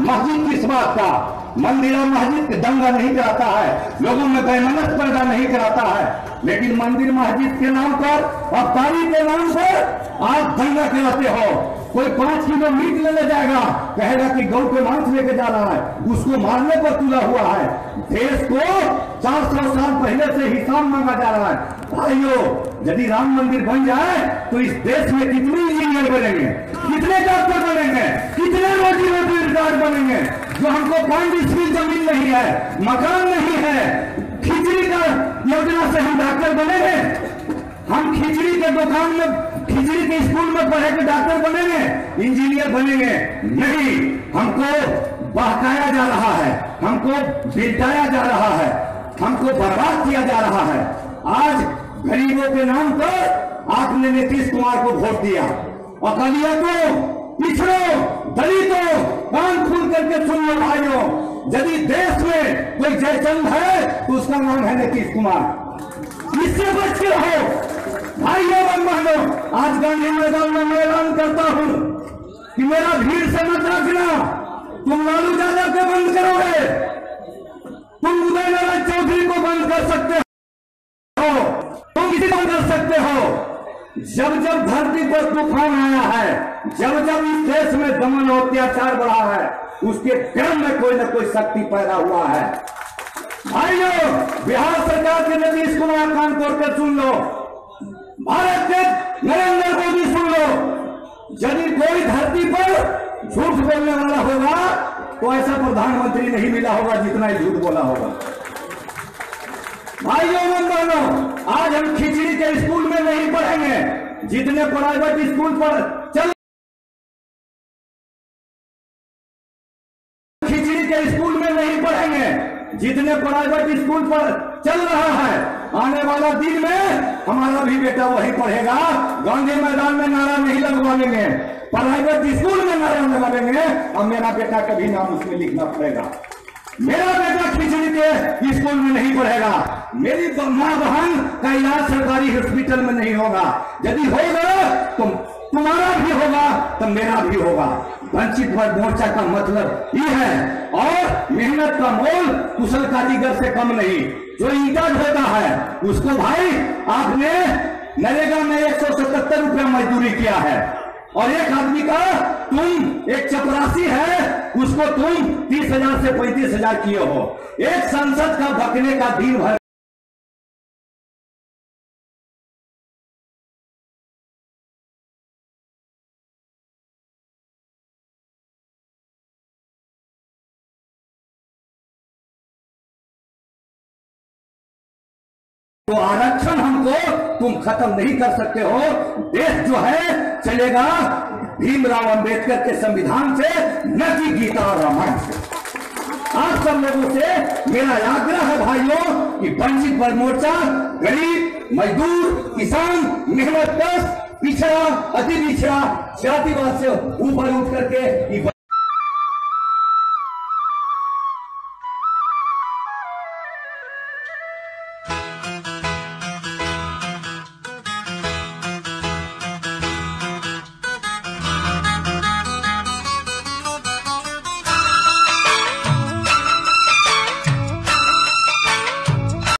मस्जिद किस बात का? मंदिर और मस्जिद दंगा नहीं कराता है। लोगों में बेमनस पैदा नहीं कराता है। लेकिन मंदिर मस्जिद के नाम पर और तारीख के नाम पर आप दंगा कराते हो। कोई पाँच किलो मीट लेने जाएगा, कहेगा कि गौ के मांस लेके जा रहा है। उसको मारने पर तुला हुआ है। देश को चार सौ साल पहले से हिसाब मांगा जा रहा है। भाइयों, यदि राम मंदिर बन जाए तो इस देश में कितने इंजीनियर बनेंगे? कितने डॉक्टर बनेंगे? रोज़गार बनेंगे, जो हमको पाँच स्पीड ज़मीन नहीं है, मकान नहीं है, खिचड़ी का योजना से हम डॉक्टर बनेंगे। हम खिचड़ी के दुकान में, खिचड़ी के स्कूल में पढ़े के डॉक्टर बनेंगे, इंजीनियर बनेंगे। नहीं, हमको बहकाया जा रहा है, हमको बिल्टाया जा रहा है, हमको बर्बाद किया जा रहा है। आज गरीबों के नाम पर आपने नीतीश कुमार को वोट दिया। अकालिया को पिछड़ो, दलितों कान खुल करके सुन लो भाइयों। यदि देश में कोई जयचंद है तो उसका नाम है नीतीश कुमार। इससे बच के रहो। भाइयों, बंधुओं, आज गांधी मैदान में मैं ऐलान करता हूँ कि मेरा भीड़ से मत रखना। तुम लालू यादव को बंद करोगे। तुम उदय नारायण चौधरी को बंद कर सकते हो। तुम किसी को कर सकते हो। जब जब धरती पर तूफ़ान आया है, जब जब इस देश में दमन और अत्याचार बढ़ा है, उसके क्रम में कोई ना कोई शक्ति पैदा हुआ है। भाइयों, बिहार सरकार के नीतीश कुमार खोल कर सुन लो। भारत के नरेंद्र मोदी सुन लो। यदि कोई धरती पर झूठ बोलने वाला होगा तो ऐसा प्रधानमंत्री नहीं मिला होगा जितना ही झूठ बोला होगा। भाइयों बंधुओं आज हम खिचड़ी के स्कूल में नहीं पढ़ेंगे। जितने प्राइवेट स्कूल पर चल खिचड़ी के स्कूल में नहीं पढ़ेंगे। जितने प्राइवेट स्कूल पर चल रहा है, आने वाला दिन में हमारा भी बेटा वही पढ़ेगा। गांधी मैदान में नारा नहीं लगवाएँगे। प्राइवेट स्कूल में नारा लगवाएँगे। और मेरा बेटा कभी नाम उसमें लिखना पड़ेगा। मेरा बेटा खिचड़ी के स्कूल में नहीं पढ़ेगा। मेरी माँ बहन का इलाज सरकारी हॉस्पिटल में नहीं होगा। यदि होगा तो तुम्हारा भी होगा तो मेरा भी होगा। वंचित वर्ग मोर्चा का मतलब ये है, और मेहनत का मोल कुशल कारीगर से कम नहीं। जो ईटा ढोता है, उसको भाई, आपने नरेगा में एक सौ सतहत्तर रुपया मजदूरी किया है। और एक आदमी का, तुम एक चपरासी है, उसको तुम तीस हज़ार से पैंतीस हज़ार किए हो। एक संसद का बकने का दिन भर तो आरक्षण हमको तुम खत्म नहीं कर सकते हो। देश जो है चलेगा? भीमराव अंबेडकर के संविधान से, न कि गीता और रामायण से। आप सब लोगों से मेरा आग्रह है भाइयों, कि वंचित वर्ग मोर्चा, गरीब, मजदूर, किसान मेहनत पिछड़ा, अति पिछड़ा, जातिवाद से ऊपर उठ करके